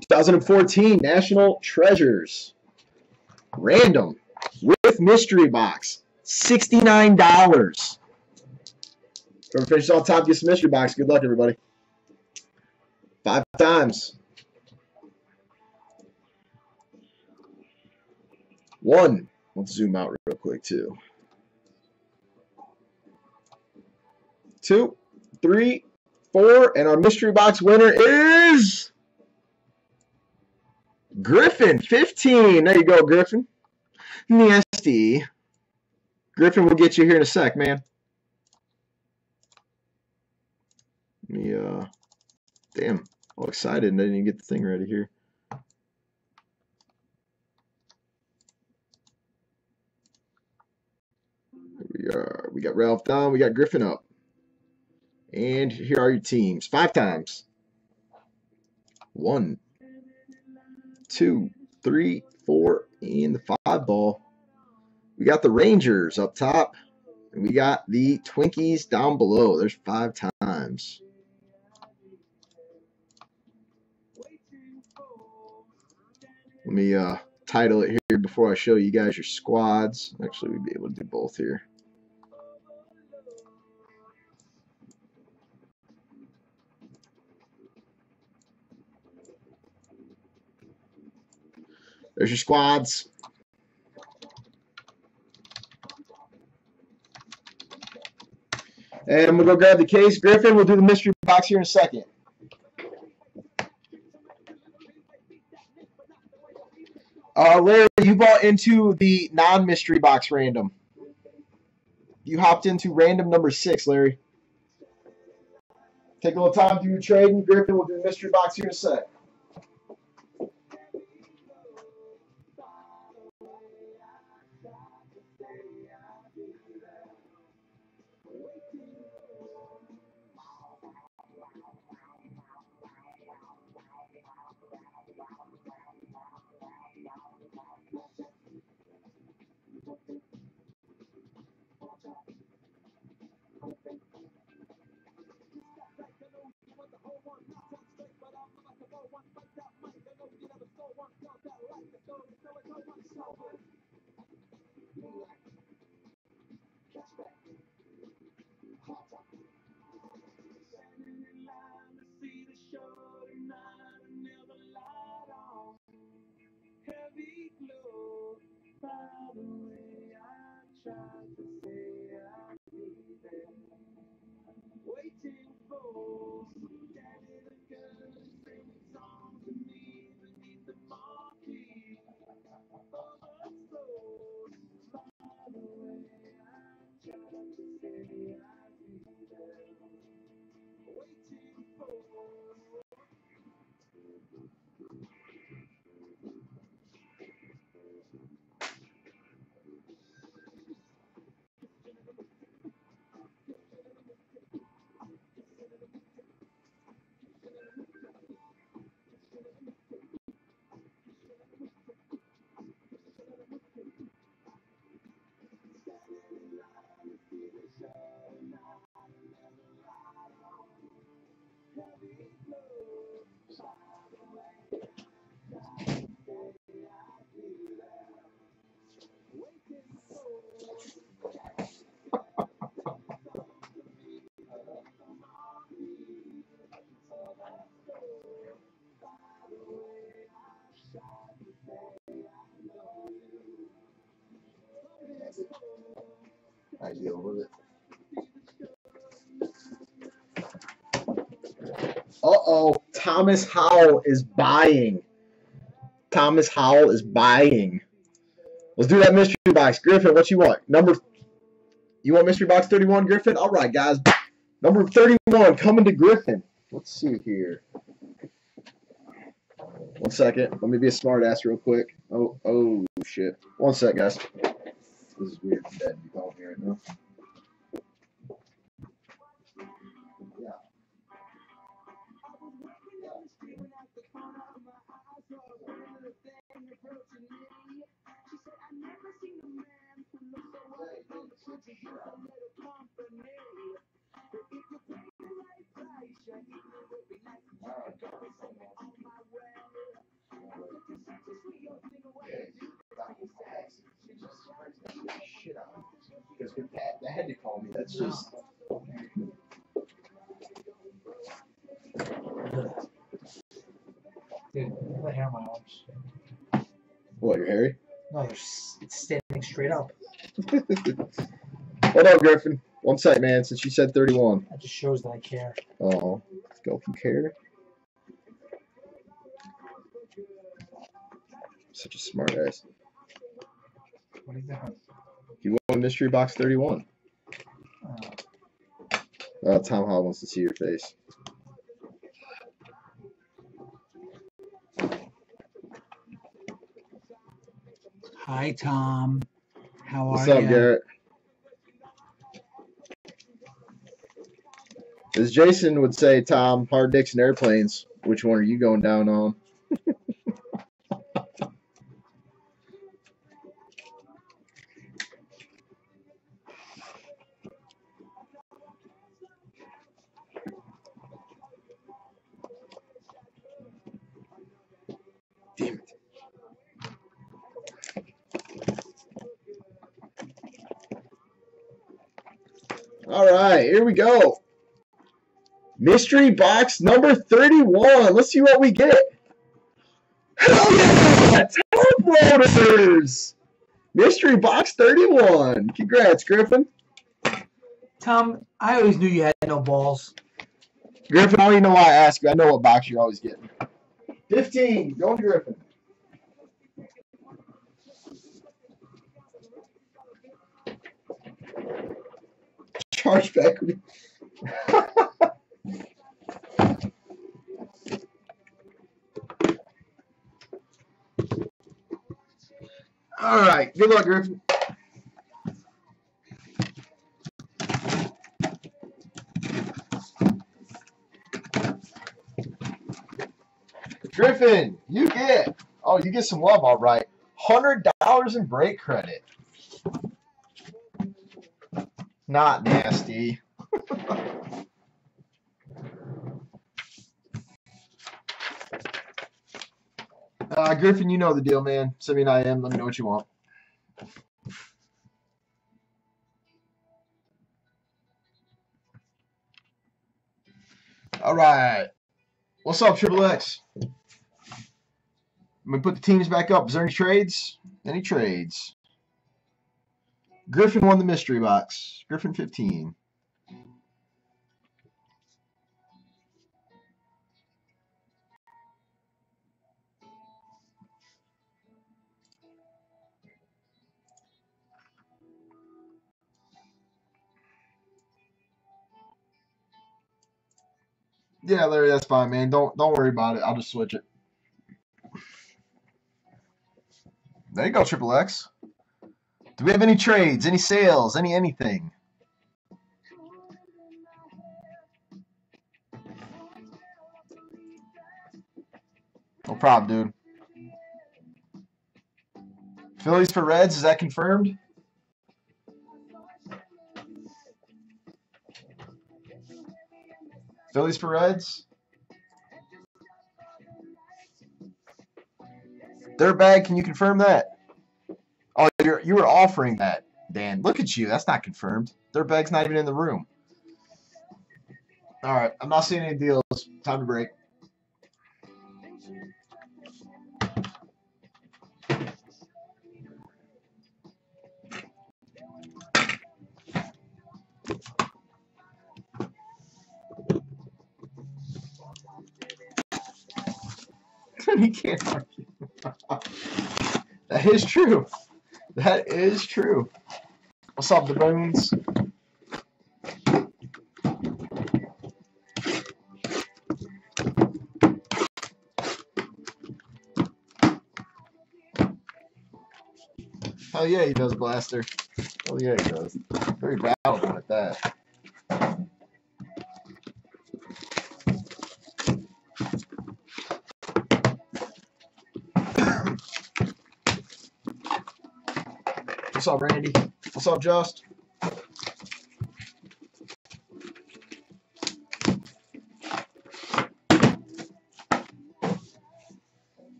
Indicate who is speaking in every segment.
Speaker 1: 2014 National Treasures. Random with mystery box. $69. Whoever finishes on top gets the mystery box. Good luck, everybody. Five times. One. Let's zoom out real quick, too. Two, three, four, and our mystery box winner is Griffin, 15. There you go, Griffin. Nasty. Griffin will get you here in a sec, man. Me, uh, damn, all excited and I didn't even get the thing ready here. Here we are. We got Ralph down. We got Griffin up. And here are your teams. Five times. One, two, three, four, and the five ball. We got the Rangers up top. And we got the Twinkies down below. There's five times. Let me uh, title it here before I show you guys your squads. Actually, we'd be able to do both here. There's your squads. And I'm going to go grab the case. Griffin, we'll do the mystery box here in a second. Uh, Larry, you bought into the non-mystery box random. You hopped into random number six, Larry. Take a little time to do your trading. Griffin we'll do the mystery box here in a sec. I Uh-oh, Thomas Howell is buying. Thomas Howell is buying. Let's do that mystery box. Griffin, what you want? Number You want mystery box 31, Griffin? All right, guys. Number 31 coming to Griffin. Let's see here. One second. Let me be a smart ass real quick. Oh, oh shit. One sec, guys. This is weird. Dad, you calling me right now? Because that had to call me. That's just.
Speaker 2: Dude, the hair on my arms.
Speaker 1: What, you're Harry?
Speaker 2: No, it's standing straight up.
Speaker 1: Hold on, Griffin. One sec, man, since you said 31.
Speaker 2: That just shows that I care.
Speaker 1: Oh, let's go from care. Such a smart ass.
Speaker 2: What you doing?
Speaker 1: You won mystery box 31.
Speaker 2: Uh,
Speaker 1: Uh, Tom Hall wants to see your face.
Speaker 2: hi, Tom. How
Speaker 1: What's
Speaker 2: are you? What's up?
Speaker 1: Garrett? As Jason would say, Tom, hard dicks and airplanes. Which one are you going down on? Damn it. All right, here we go. Mystery box number 31. Let's see what we get. Hell yeah! Top loaders! Mystery box 31. Congrats, Griffin.
Speaker 2: Tom, I always knew you had no balls.
Speaker 1: Griffin, I don't even know why I ask you. I know what box you're always getting. 15. Going Griffin. Charge All right. Good luck, Griffin. Griffin, you get. Oh, you get some love, all right. Hundred dollars in break credit. Not nasty. uh, Griffin, you know the deal, man. Send me an IM. Let me know what you want. All right. What's up, Triple X? I'm gonna put the teams back up. Is there any trades? Any trades? Griffin won the mystery box. Griffin 15. Yeah, Larry, that's fine, man. Don't don't worry about it. I'll just switch it. There you go, Triple X. Do we have any trades, any sales, any anything? No problem, dude. Phillies for Reds, is that confirmed? Phillies for Reds? Dirtbag, can you confirm that? Oh, you're you were offering that, Dan. Look at you. That's not confirmed. Their bag's not even in the room. All right, I'm not seeing any deals. Time to break. he can't argue. that is true. That is true. What's up, the bones? Hell yeah, he does, Blaster. Hell yeah, he does. Very valid at that. What's up, Randy? What's up, Just?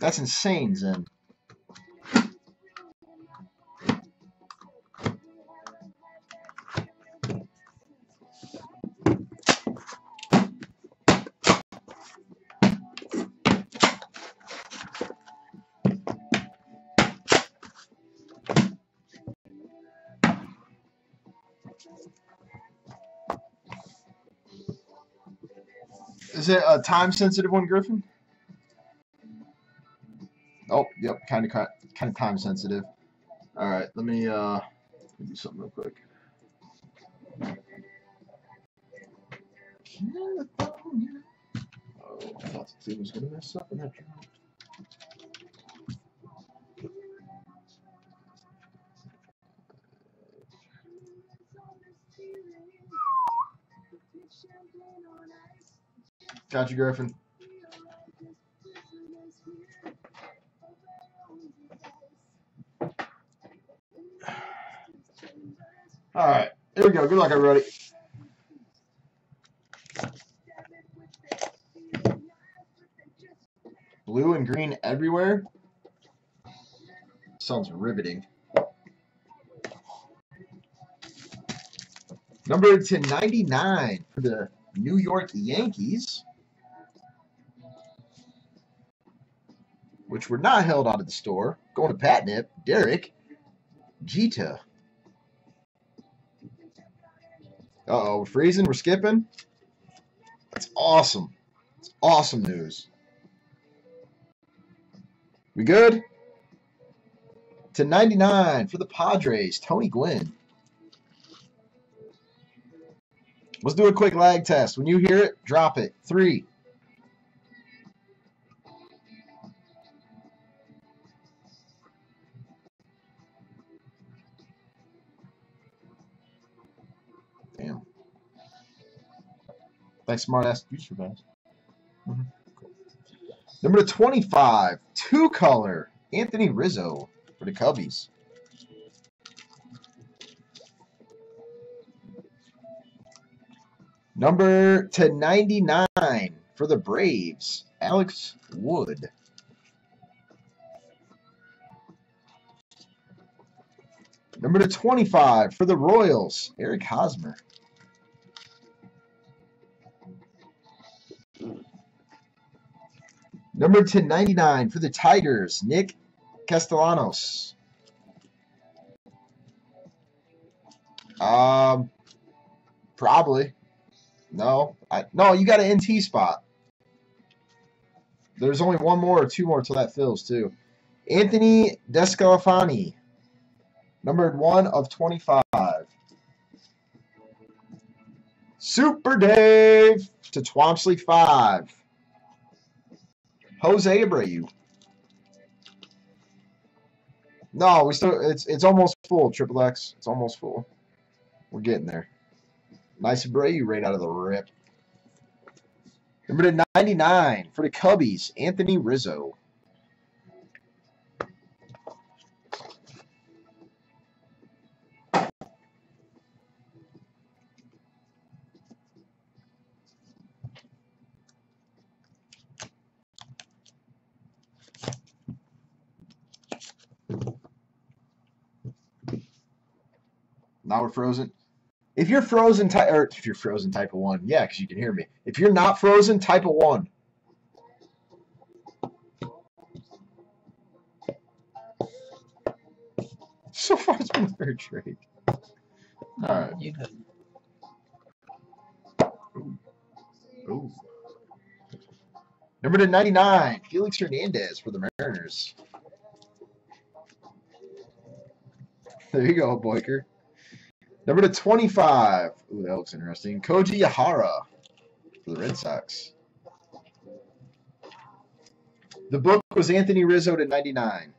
Speaker 1: That's insane, Zen. Is it a time sensitive one, Griffin? Oh, yep, kind of kind of time sensitive. All right, let me uh let me do something real quick. Oh, I thought the was gonna mess up and that. Got you, Griffin. All right, here we go. Good luck, everybody. Blue and green everywhere. Sounds riveting. Number to 99 for the New York Yankees, which were not held out of the store. Going to Patnip, Derek Jeter. Uh oh, we're freezing, we're skipping. That's awesome. It's awesome news. We good? To 99 for the Padres, Tony Gwynn. Let's do a quick lag test. When you hear it, drop it. Three. Thanks, smartass future guys. Mm -hmm. Number 25, two color, Anthony Rizzo for the Cubbies. Number to 99 for the Braves, Alex Wood. Number to 25 for the Royals, Eric Hosmer. Number to 99 for the Tigers, Nick Castellanos. Um, probably. No, I no. You got an NT spot. There's only one more or two more till that fills too. Anthony DeSclafani, numbered one of 25. Super Dave to Twomsley five. Jose Abreu. No, we still it's it's almost full, Triple X. It's almost full. We're getting there. Nice Abreu right out of the rip. Number to 99 for the Cubbies, Anthony Rizzo. Now we're frozen. If you're frozen type, or if you're frozen type of one, yeah, because you can hear me. If you're not frozen, type of one. So far, it's been a fair trade. All right.
Speaker 2: You good.
Speaker 1: Ooh. Ooh. Number to 99, Felix Hernandez for the Mariners. There you go, Boyker. Number to 25. Ooh, that looks interesting. Koji Uehara for the Red Sox. The book was Anthony Rizzo to 99.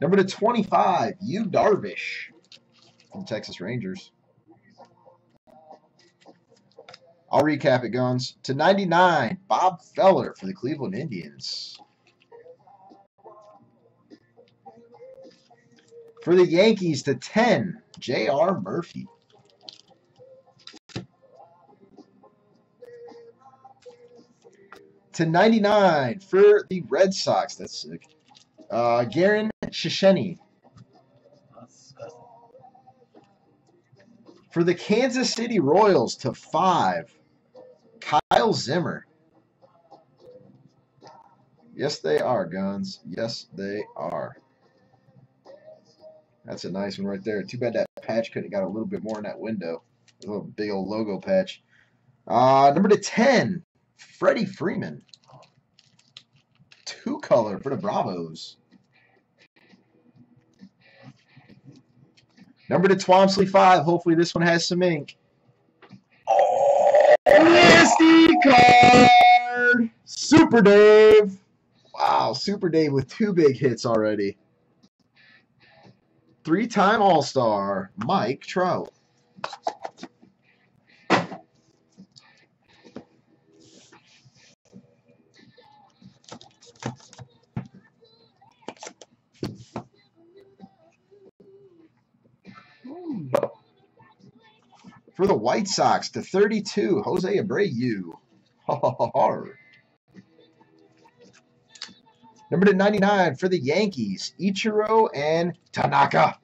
Speaker 1: Number to 25, Yu Darvish from Texas Rangers. I'll recap it, Guns. To 99, Bob Feller for the Cleveland Indians. For the Yankees, to 10, J.R. Murphy. To 99 for the Red Sox. That's sick. Uh,
Speaker 2: Garin Cecchini.
Speaker 1: For the Kansas City Royals to five, Kyle Zimmer. Yes, they are, Guns. Yes, they are. That's a nice one right there. Too bad that patch couldn't have got a little bit more in that window. A little big old logo patch. Uh, number to 10, Freddie Freeman. Two color for the Bravos. Number to Twomsley 5. Hopefully this one has some ink. Oh, nasty card! Super Dave. Wow, Super Dave with two big hits already. Three-time All-Star, Mike Trout. For the White Sox to 32, Jose Abreu. Number to 99 for the Yankees, Ichiro and Tanaka.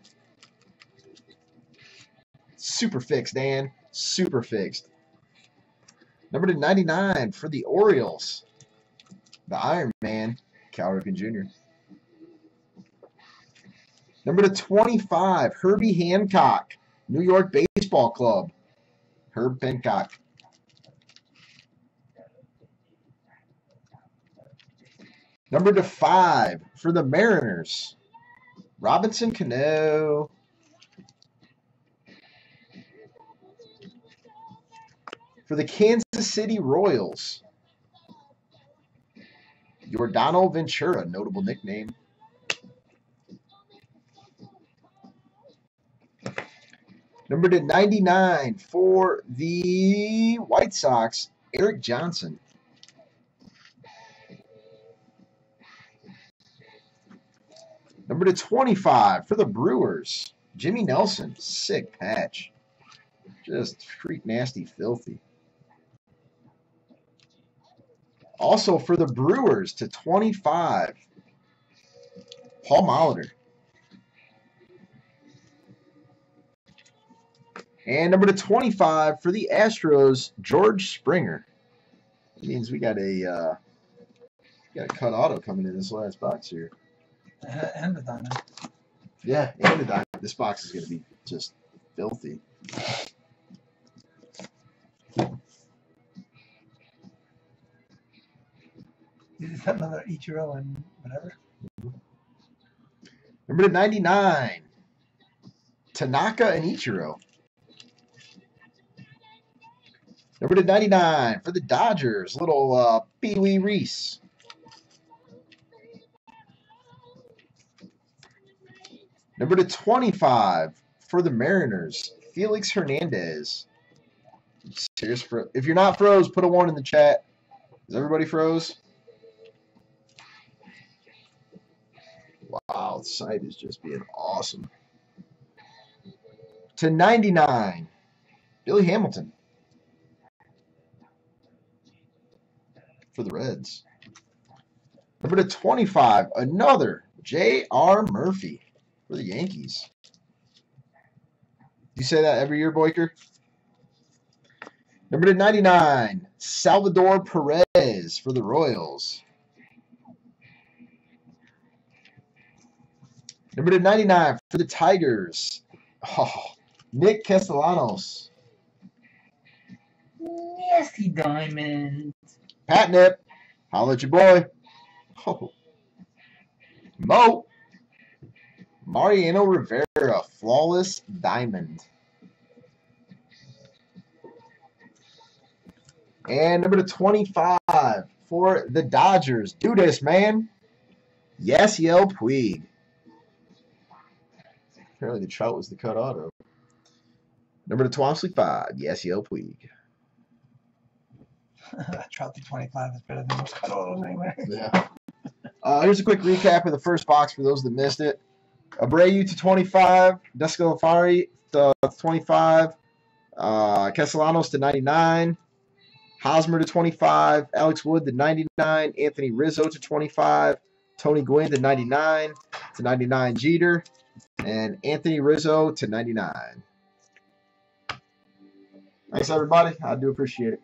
Speaker 1: Super fixed, Dan. Super fixed. Number to 99 for the Orioles, the Iron Man, Cal Ripken Jr. Number to 25, Herbie Hancock, New York Baseball Club, Herb Pennock. Number to five for the Mariners, Robinson Cano. For the Kansas City Royals, Yordano Ventura, notable nickname. Number to 99 for the White Sox, Erik Johnson. Number to 25 for the Brewers, Jimmy Nelson. Sick patch. Just freak nasty filthy. Also for the Brewers to 25, Paul Molitor. And number to 25 for the Astros, George Springer. That means we got a uh, got a cut auto coming in this last box here.
Speaker 2: And the diamond.
Speaker 1: Yeah, and the diamond. This box is going to be just filthy.
Speaker 2: Is that another Ichiro and whatever?
Speaker 1: Number to 99, Tanaka and Ichiro. Number to 99 for the Dodgers, little uh, Pee Wee Reese. Number to 25 for the Mariners, Felix Hernandez. Serious fro- if you're not froze, put a one in the chat. Is everybody froze? Wow, the site is just being awesome. To 99, Billy Hamilton for the Reds. Number to 25, another J.R. Murphy for the Yankees. You say that every year, Boyker? Number to 99, Salvador Perez for the Royals. Number to 99 for the Tigers. Oh, Nick Castellanos.
Speaker 2: Nasty diamond.
Speaker 1: Patnip. Holla at your boy. Oh. Mo. Mariano Rivera. Flawless Diamond. And number to 25 for the Dodgers. Do this, man. Yasiel Puig. Apparently the Trout was the cut auto. Number to Twomsley 5. Yasiel Puig.
Speaker 2: Trout to 25 is better than most cut autos anyway.
Speaker 1: Yeah. Uh, here's a quick recap of the first box for those that missed it. Abreu to 25, Descalafari to 25, uh, Castellanos to 99, Hosmer to 25, Alex Wood to 99, Anthony Rizzo to 25, Tony Gwynn to 99, to 99 Jeter, and Anthony Rizzo to 99. Thanks, everybody. I do appreciate it.